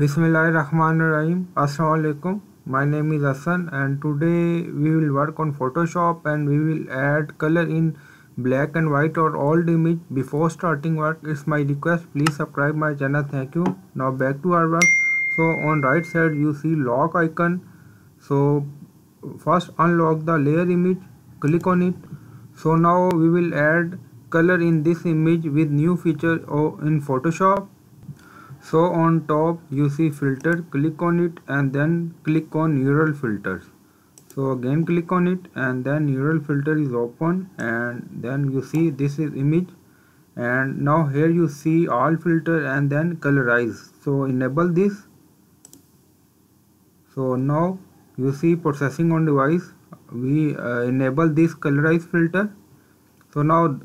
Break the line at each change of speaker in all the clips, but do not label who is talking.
Bismillahirrahmanirrahim. Assalamualaikum. My name is Hassan and today we will work on Photoshop and we will add color in black and white or old image. Before starting work, it's my request please subscribe my channel. Thank you. Now back to our work. So on right side you see lock icon. So first unlock the layer image. Click on it. So now we will add color in this image with new feature oh, in Photoshop so on top you see filter click on it and then click on neural filters. So again click on it and then neural filter is open and then you see this is image. And now here you see all filter and then colorize. So enable this. So now you see processing on device. We uh, enable this colorize filter. So now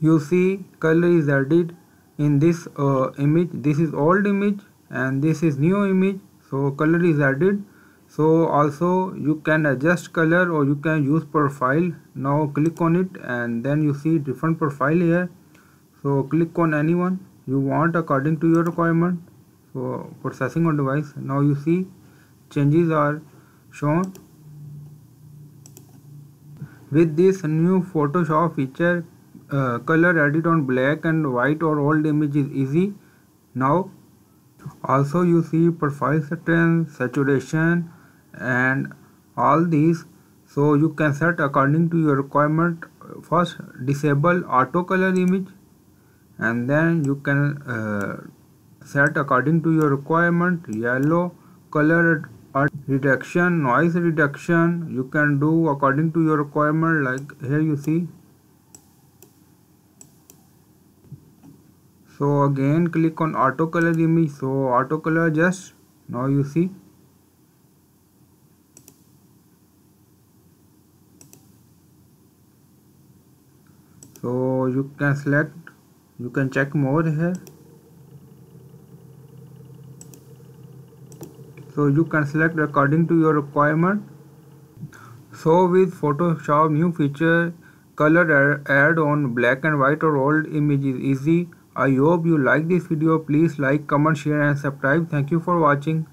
you see color is added in this uh, image. This is old image and this is new image. So color is added. So also you can adjust color or you can use profile. Now click on it and then you see different profile here. So click on anyone you want according to your requirement. So processing on device. Now you see changes are shown. With this new photoshop feature uh, color edit on black and white or old image is easy. Now also you see profile strength saturation and all these. So you can set according to your requirement. First disable auto color image and then you can uh, set according to your requirement. Yellow color reduction noise reduction you can do according to your requirement. Like here you see so again click on auto color image. So auto color just now you see. So you can select you can check more here. So you can select according to your requirement. So with photoshop new feature color add on black and white or old image is easy I hope you like this video. Please like, comment, share and subscribe. Thank you for watching.